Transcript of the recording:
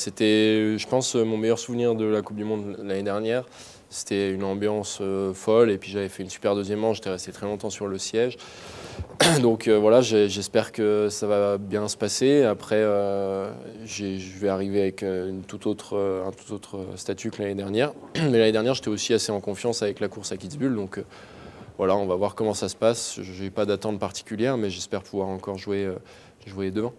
C'était, je pense, mon meilleur souvenir de la Coupe du Monde l'année dernière. C'était une ambiance euh, folle et puis j'avais fait une super deuxième manche, j'étais resté très longtemps sur le siège. Donc euh, voilà, j'espère que ça va bien se passer. Après, euh, je vais arriver avec une autre, un tout autre statut que l'année dernière. Mais l'année dernière, j'étais aussi assez en confiance avec la course à Kitzbühel. Donc voilà, on va voir comment ça se passe. Je n'ai pas d'attente particulière, mais j'espère pouvoir encore jouer, jouer devant.